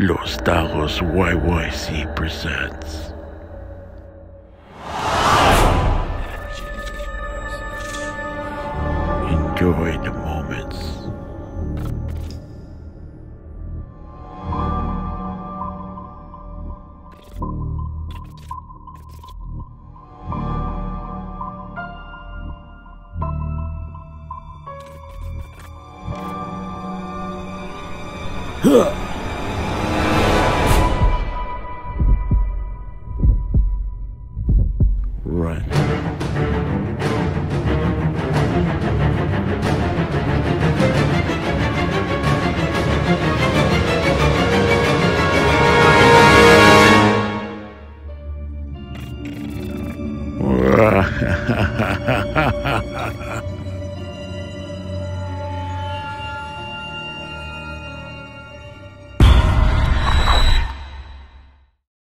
Los Tagos YYC presents. Enjoy the moments. Huh. run. Ha ha ha ha ha ha ha!